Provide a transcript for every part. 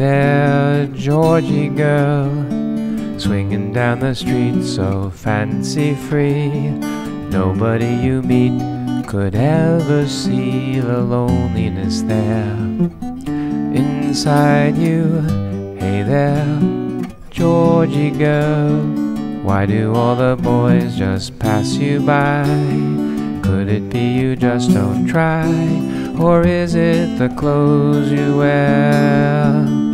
Georgy girl, swinging down the street so fancy free. Nobody you meet could ever see the loneliness there inside you. Hey there, Georgy girl, why do all the boys just pass you by? Could it be you just don't try? Or is it the clothes you wear?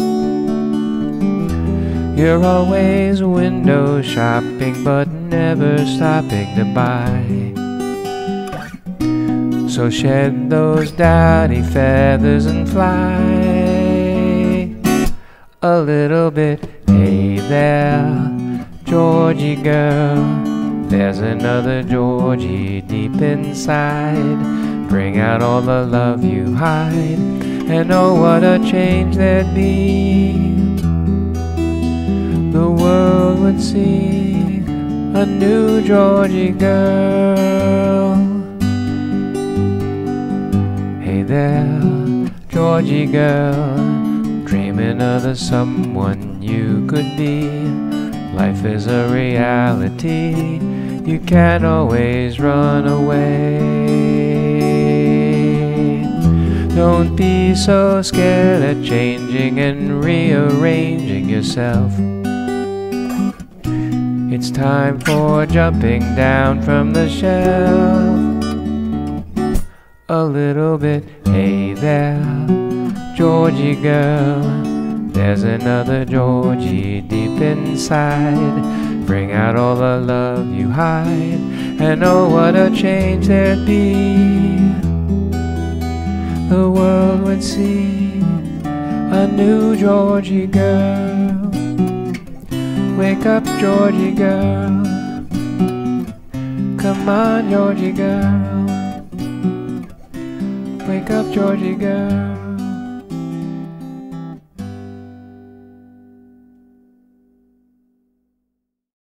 You're always window shopping, but never stopping to buy. So shed those dowdy feathers and fly a little bit. Hey there, Georgy girl. There's another Georgy deep inside. Bring out all the love you hide, and oh, what a change there'd be. Would see a new Georgy girl. Hey there, Georgy girl, dreaming of the someone you could be. Life is a reality, you can't always run away. Don't be so scared at changing and rearranging yourself. It's time for jumping down from the shelf. A little bit, hey there, Georgy girl. There's another Georgy deep inside. Bring out all the love you hide, and oh, what a change there'd be. The world would see a new Georgy girl. Wake up, Georgy girl. Come on, Georgy girl. Wake up, Georgy girl.